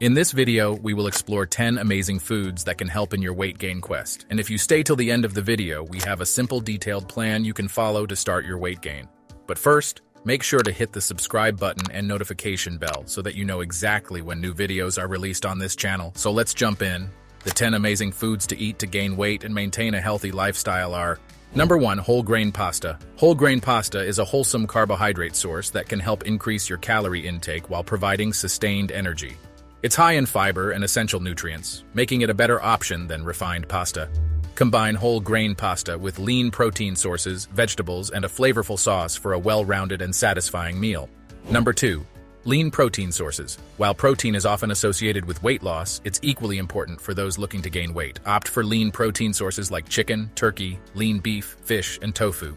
In this video, we will explore 10 amazing foods that can help in your weight gain quest. And if you stay till the end of the video, we have a simple detailed plan you can follow to start your weight gain. But first, make sure to hit the subscribe button and notification bell so that you know exactly when new videos are released on this channel. So let's jump in. The 10 amazing foods to eat to gain weight and maintain a healthy lifestyle are Number 1. Whole grain pasta. Whole grain pasta is a wholesome carbohydrate source that can help increase your calorie intake while providing sustained energy. It's high in fiber and essential nutrients, making it a better option than refined pasta. Combine whole grain pasta with lean protein sources, vegetables, and a flavorful sauce for a well-rounded and satisfying meal. Number 2. Lean protein sources. While protein is often associated with weight loss, it's equally important for those looking to gain weight. Opt for lean protein sources like chicken, turkey, lean beef, fish, and tofu.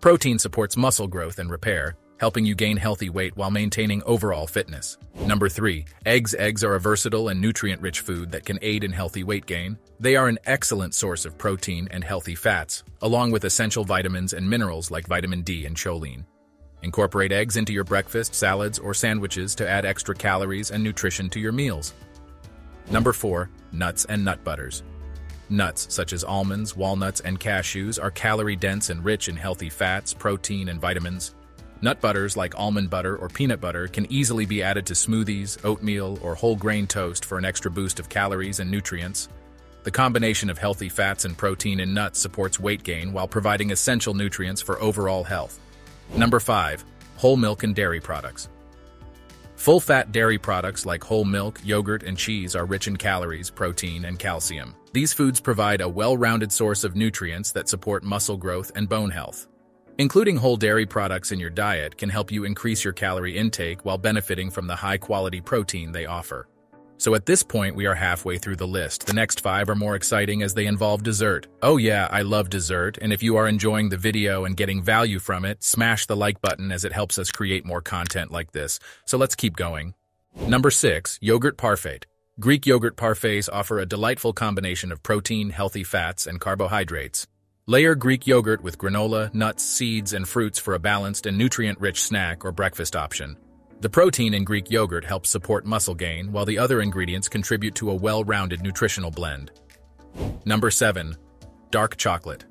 Protein supports muscle growth and repair, helping you gain healthy weight while maintaining overall fitness. Number 3. Eggs Eggs are a versatile and nutrient-rich food that can aid in healthy weight gain. They are an excellent source of protein and healthy fats, along with essential vitamins and minerals like vitamin D and choline. Incorporate eggs into your breakfast, salads, or sandwiches to add extra calories and nutrition to your meals. Number 4. Nuts and Nut Butters Nuts, such as almonds, walnuts, and cashews, are calorie-dense and rich in healthy fats, protein, and vitamins. Nut butters like almond butter or peanut butter can easily be added to smoothies, oatmeal, or whole grain toast for an extra boost of calories and nutrients. The combination of healthy fats and protein in nuts supports weight gain while providing essential nutrients for overall health. Number 5. Whole milk and dairy products. Full-fat dairy products like whole milk, yogurt, and cheese are rich in calories, protein, and calcium. These foods provide a well-rounded source of nutrients that support muscle growth and bone health. Including whole dairy products in your diet can help you increase your calorie intake while benefiting from the high-quality protein they offer. So at this point, we are halfway through the list. The next five are more exciting as they involve dessert. Oh yeah, I love dessert, and if you are enjoying the video and getting value from it, smash the like button as it helps us create more content like this. So let's keep going. Number 6. Yogurt Parfait. Greek yogurt parfaits offer a delightful combination of protein, healthy fats, and carbohydrates. Layer Greek yogurt with granola, nuts, seeds, and fruits for a balanced and nutrient-rich snack or breakfast option. The protein in Greek yogurt helps support muscle gain, while the other ingredients contribute to a well-rounded nutritional blend. Number 7. Dark Chocolate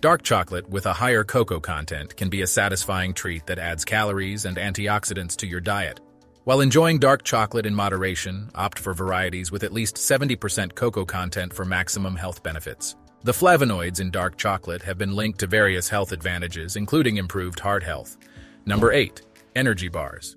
Dark chocolate with a higher cocoa content can be a satisfying treat that adds calories and antioxidants to your diet. While enjoying dark chocolate in moderation, opt for varieties with at least 70% cocoa content for maximum health benefits. The flavonoids in dark chocolate have been linked to various health advantages, including improved heart health. Number 8. Energy Bars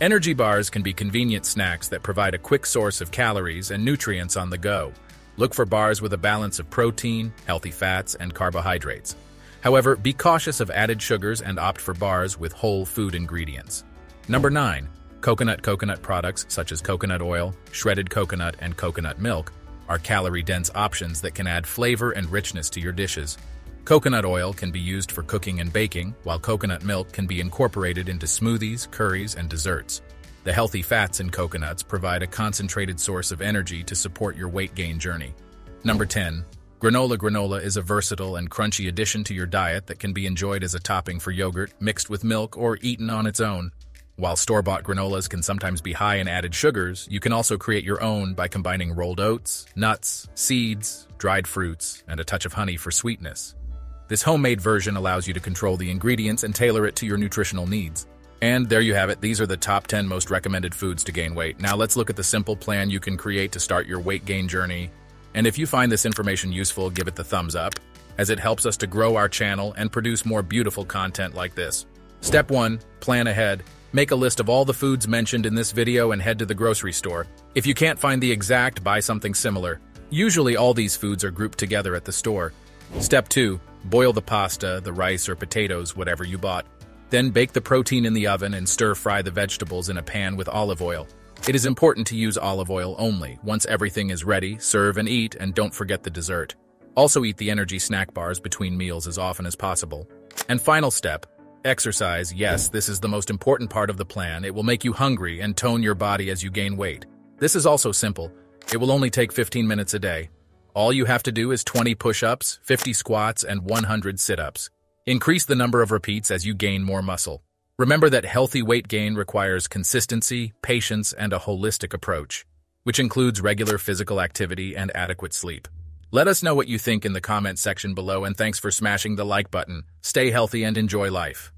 Energy bars can be convenient snacks that provide a quick source of calories and nutrients on the go. Look for bars with a balance of protein, healthy fats, and carbohydrates. However, be cautious of added sugars and opt for bars with whole food ingredients. Number 9. Coconut coconut products such as coconut oil, shredded coconut, and coconut milk are calorie-dense options that can add flavor and richness to your dishes. Coconut oil can be used for cooking and baking, while coconut milk can be incorporated into smoothies, curries, and desserts. The healthy fats in coconuts provide a concentrated source of energy to support your weight gain journey. Number 10. Granola Granola is a versatile and crunchy addition to your diet that can be enjoyed as a topping for yogurt, mixed with milk, or eaten on its own. While store-bought granolas can sometimes be high in added sugars, you can also create your own by combining rolled oats, nuts, seeds, dried fruits, and a touch of honey for sweetness. This homemade version allows you to control the ingredients and tailor it to your nutritional needs. And there you have it, these are the top 10 most recommended foods to gain weight. Now let's look at the simple plan you can create to start your weight gain journey. And if you find this information useful, give it the thumbs up, as it helps us to grow our channel and produce more beautiful content like this. Step 1. Plan ahead. Make a list of all the foods mentioned in this video and head to the grocery store. If you can't find the exact, buy something similar. Usually all these foods are grouped together at the store. Step 2. Boil the pasta, the rice, or potatoes, whatever you bought. Then bake the protein in the oven and stir-fry the vegetables in a pan with olive oil. It is important to use olive oil only. Once everything is ready, serve and eat, and don't forget the dessert. Also eat the energy snack bars between meals as often as possible. And final step, exercise. Yes, this is the most important part of the plan. It will make you hungry and tone your body as you gain weight. This is also simple. It will only take 15 minutes a day. All you have to do is 20 push-ups, 50 squats, and 100 sit-ups. Increase the number of repeats as you gain more muscle. Remember that healthy weight gain requires consistency, patience, and a holistic approach, which includes regular physical activity and adequate sleep. Let us know what you think in the comment section below and thanks for smashing the like button. Stay healthy and enjoy life.